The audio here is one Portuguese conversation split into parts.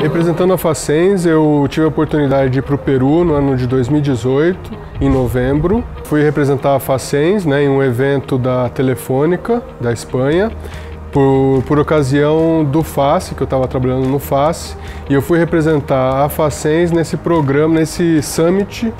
Representando a Facens, eu tive a oportunidade de ir para o Peru no ano de 2018, em novembro. Fui representar a Facens né, em um evento da Telefônica, da Espanha, por, por ocasião do FACE, que eu estava trabalhando no FACE, e eu fui representar a Facens nesse programa, nesse summit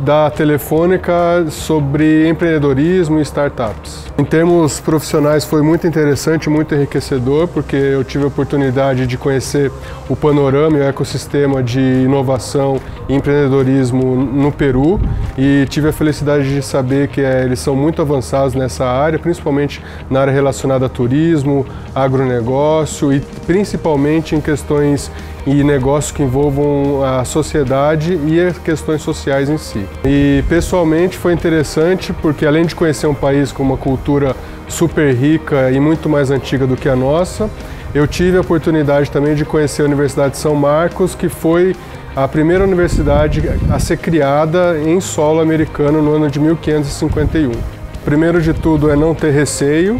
da Telefônica sobre empreendedorismo e startups. Em termos profissionais foi muito interessante, muito enriquecedor, porque eu tive a oportunidade de conhecer o panorama e o ecossistema de inovação e empreendedorismo no Peru e tive a felicidade de saber que é, eles são muito avançados nessa área, principalmente na área relacionada a turismo, agronegócio e principalmente em questões e negócios que envolvam a sociedade e as questões sociais em si. E pessoalmente foi interessante porque além de conhecer um país com uma cultura super rica e muito mais antiga do que a nossa, eu tive a oportunidade também de conhecer a Universidade de São Marcos, que foi a primeira universidade a ser criada em solo americano no ano de 1551. Primeiro de tudo é não ter receio,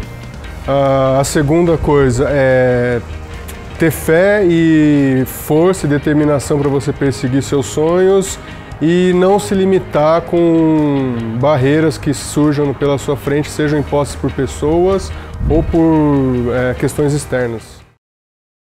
a segunda coisa é ter fé e força e determinação para você perseguir seus sonhos e não se limitar com barreiras que surjam pela sua frente, sejam impostas por pessoas ou por é, questões externas.